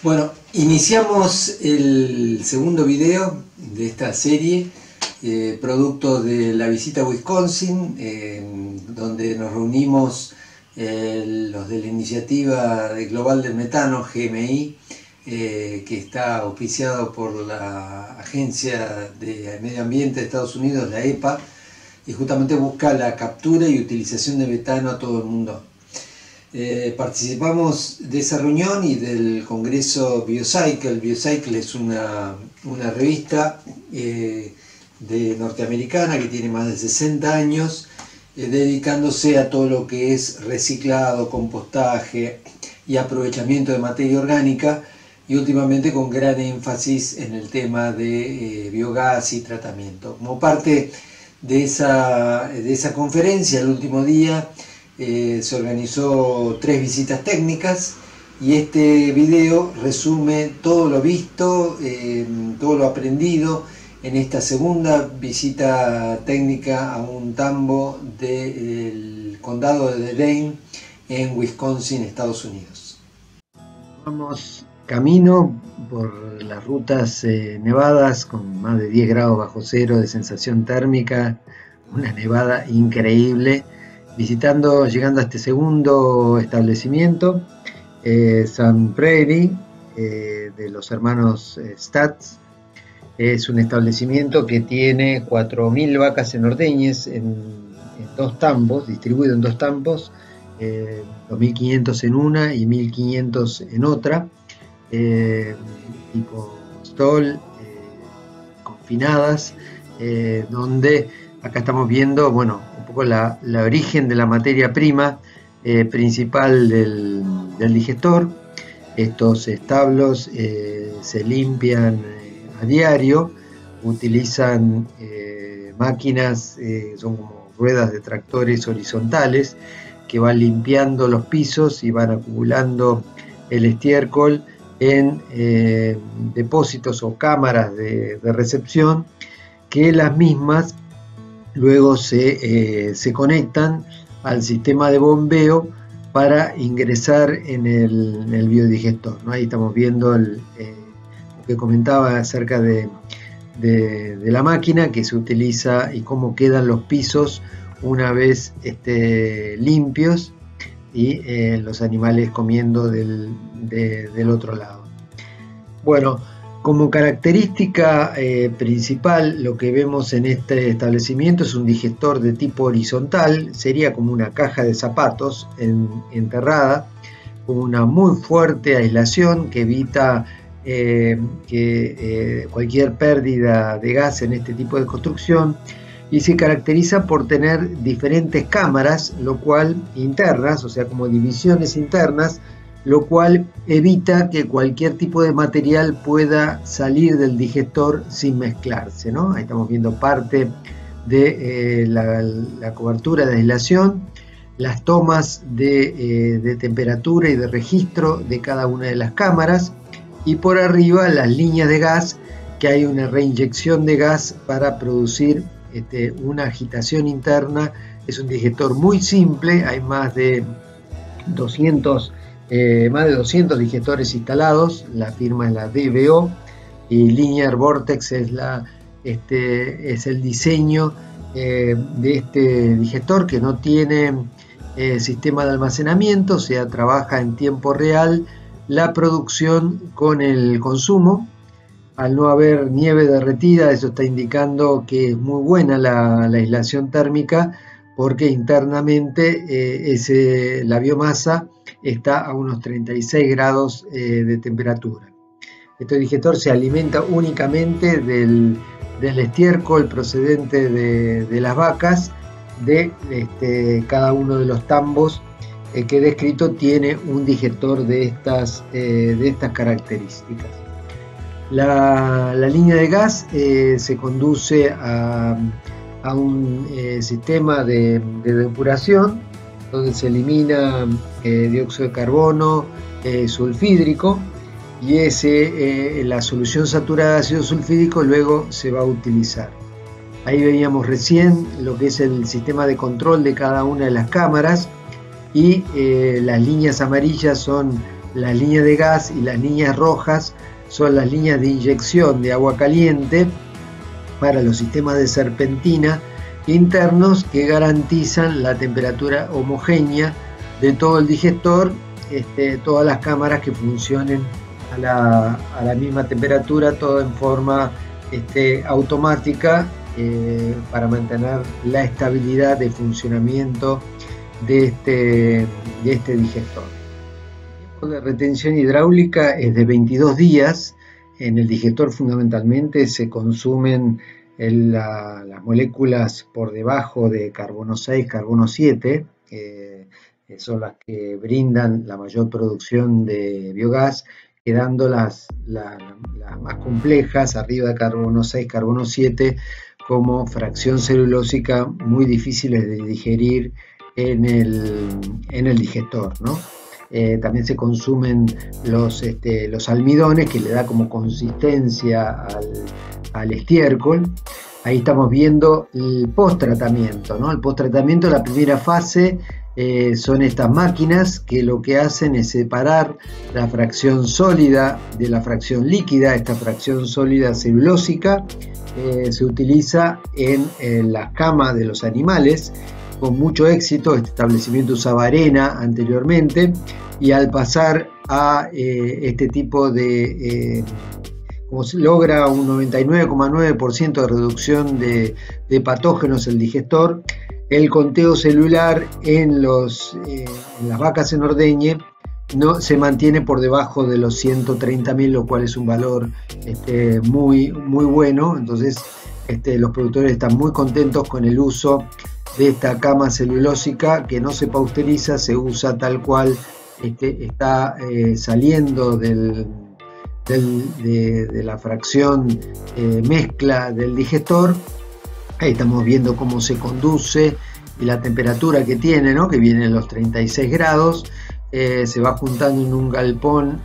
Bueno, iniciamos el segundo video de esta serie, eh, producto de la visita a Wisconsin, eh, donde nos reunimos eh, los de la iniciativa global del metano, GMI, que está auspiciado por la Agencia de Medio Ambiente de Estados Unidos, la EPA, y justamente busca la captura y utilización de metano a todo el mundo. Eh, participamos de esa reunión y del congreso Biocycle. Biocycle es una, revista eh, de norteamericana que tiene más de 60 años, eh, dedicándose a todo lo que es reciclado, compostaje y aprovechamiento de materia orgánica y últimamente con gran énfasis en el tema de biogás y tratamiento. Como parte de esa, de esa conferencia, el último día, eh, se organizó tres visitas técnicas y este video resume todo lo visto, eh, todo lo aprendido en esta segunda visita técnica a un tambo del condado de Dane en Wisconsin, Estados Unidos. Vamos camino por las rutas eh, nevadas con más de 10 grados bajo cero de sensación térmica, una nevada increíble visitando, llegando a este segundo establecimiento, eh, San Prairie, eh, de los hermanos eh, Stats. Es un establecimiento que tiene 4.000 vacas en ordeñes en, dos tambos, distribuido en dos tambos, 2.500 en una y 1.500 en otra, tipo stall, confinadas, donde acá estamos viendo, bueno, poco la, origen de la materia prima eh, principal del, digestor. Estos establos eh, se limpian eh, a diario, utilizan máquinas, son como ruedas de tractores horizontales que van limpiando los pisos y van acumulando el estiércol en depósitos o cámaras de recepción que las mismas luego se, eh, se conectan al sistema de bombeo para ingresar en el, biodigestor. ¿no? Ahí estamos viendo el, eh, lo que comentaba acerca de, la máquina que se utiliza y cómo quedan los pisos una vez este, limpios y eh, los animales comiendo del, del otro lado. Bueno, como característica eh, principal, lo que vemos en este establecimiento es un digestor de tipo horizontal, sería como una caja de zapatos enterrada, con una muy fuerte aislación que evita eh, que, eh, cualquier pérdida de gas en este tipo de construcción. Y se caracteriza por tener diferentes cámaras, lo cual internas, o sea, como divisiones internas, lo cual evita que cualquier tipo de material pueda salir del digestor sin mezclarse. ¿no? Ahí estamos viendo parte de eh, la, cobertura de aislación, las tomas de, eh, de, temperatura y de registro de cada una de las cámaras y por arriba las líneas de gas que hay una reinyección de gas para producir este, una agitación interna. Es un digestor muy simple, hay más de 200 eh, más de 200 digestores instalados, la firma es la DBO y Linear Vortex es, la, este, es el diseño eh, de este digestor que no tiene eh, sistema de almacenamiento, o sea, trabaja en tiempo real la producción con el consumo. Al no haber nieve derretida, eso está indicando que es muy buena la, aislación térmica porque internamente ese, la biomasa está a unos 36 grados eh, de temperatura. Este digestor se alimenta únicamente del, estiércol procedente de, las vacas de este, cada uno de los tambos eh, que descrito tiene un digestor de estas, eh, de estas características. La, línea de gas se conduce a, un sistema de depuración donde se elimina eh, dióxido de carbono eh, sulfídrico y ese, eh, la solución saturada de ácido sulfídrico luego se va a utilizar. Ahí veíamos recién lo que es el sistema de control de cada una de las cámaras y las líneas amarillas son las líneas de gas y las líneas rojas son las líneas de inyección de agua caliente para los sistemas de serpentina internos que garantizan la temperatura homogénea de todo el digestor, este, todas las cámaras que funcionen a la, misma temperatura, todo en forma este, automática eh, para mantener la estabilidad de funcionamiento de este, de este digestor. El tiempo de retención hidráulica es de 22 días. En el digestor fundamentalmente se consumen las moléculas por debajo de carbono 6, carbono 7, que son las que brindan la mayor producción de biogás, quedando las, más complejas, arriba de carbono 6, carbono 7, como fracción celulósica muy difíciles de digerir en el, en el digestor. Eh, también se consumen los, este, los almidones que le da como consistencia al, al estiércol. Ahí estamos viendo el post-tratamiento. ¿no? El post-tratamiento, la primera fase, eh, son estas máquinas que lo que hacen es separar la fracción sólida de la fracción líquida. Esta fracción sólida celulósica eh, se utiliza en, en las camas de los animales con mucho éxito. Este establecimiento usaba arena anteriormente y al pasar a eh, este tipo de como se logra un 99,9% de reducción de, patógenos el digestor, el conteo celular en, los, eh, las vacas en ordeñe no, se mantiene por debajo de los 130.000, lo cual es un valor este, muy, muy bueno. Entonces, este, los productores están muy contentos con el uso de esta cama celulósica que no se pausteriza, se usa tal cual este, está eh, saliendo del, de, la fracción eh, mezcla del digestor. Ahí estamos viendo cómo se conduce y la temperatura que tiene, ¿no? que viene a los 36 grados. Eh, se va juntando en un galpón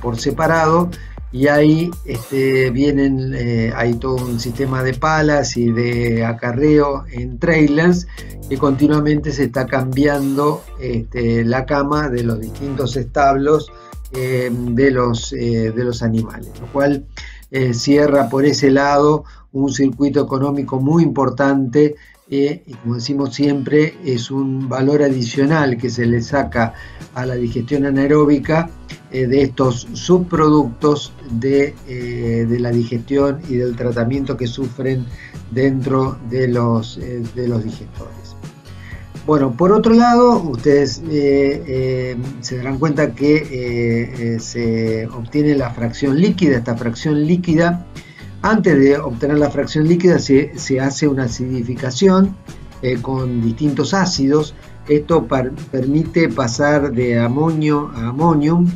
por separado y ahí este, vienen, hay todo un sistema de palas y de acarreo en trailers que continuamente se está cambiando este, la cama de los distintos establos eh, de, los, eh, de los animales, lo cual eh, cierra por ese lado un circuito económico muy importante y como decimos siempre es un valor adicional que se le saca a la digestión anaeróbica de estos subproductos de, de, la digestión y del tratamiento que sufren dentro de los, de los digestores. Bueno, por otro lado, ustedes eh, eh, se darán cuenta que eh, se obtiene la fracción líquida. Esta fracción líquida, antes de obtener la fracción líquida, se, hace una acidificación con distintos ácidos. Esto permite pasar de amonio a amonium,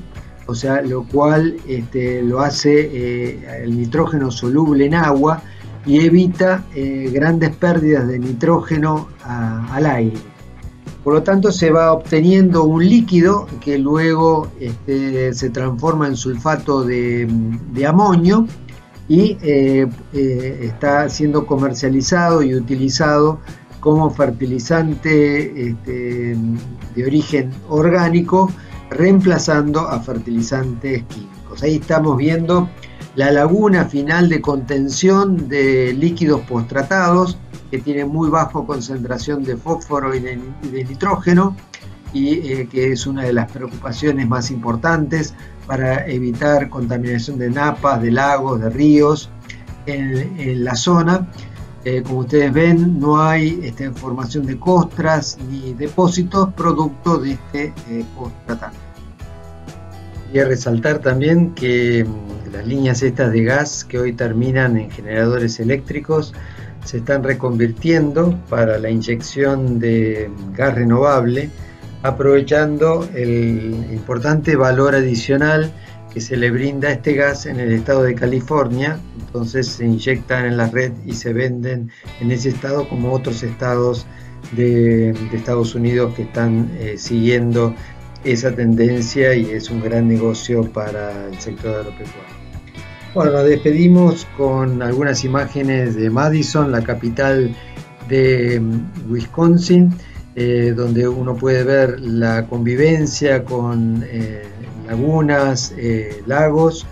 o sea, lo cual este, lo hace el nitrógeno soluble en agua y evita grandes pérdidas de nitrógeno al aire. Por lo tanto, se va obteniendo un líquido que luego este, se transforma en sulfato de, amonio y eh, eh, está siendo comercializado y utilizado como fertilizante este, de origen orgánico, reemplazando a fertilizantes químicos. Ahí estamos viendo la laguna final de contención de líquidos postratados que tiene muy baja concentración de fósforo y de, nitrógeno y eh, que es una de las preocupaciones más importantes para evitar contaminación de napas, de lagos, de ríos en, la zona. Eh, como ustedes ven, no hay esta formación de costras ni depósitos producto de este eh, Y resaltar también que mm, las líneas estas de gas que hoy terminan en generadores eléctricos se están reconvirtiendo para la inyección de gas renovable, aprovechando el importante valor adicional que se le brinda a este gas en el estado de California, entonces se inyectan en la red y se venden en ese estado como otros estados de, Estados Unidos que están eh, siguiendo esa tendencia y es un gran negocio para el sector agropecuario. Bueno, nos despedimos con algunas imágenes de Madison, la capital de mm, Wisconsin, eh, donde uno puede ver la convivencia con eh, lagunas, lagos,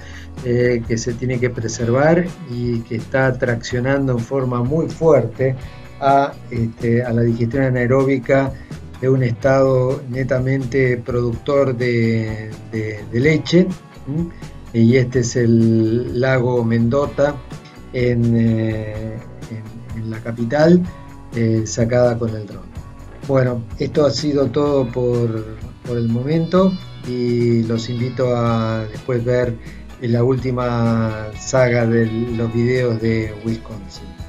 que se tiene que preservar y que está traccionando en forma muy fuerte a, este, a la digestión anaeróbica de un estado netamente productor de, leche. Y este es el lago Mendota en, eh, la capital, eh, sacada con el dron. Bueno, esto ha sido todo por, por el momento y los invito a después ver la última saga de los videos de Wisconsin.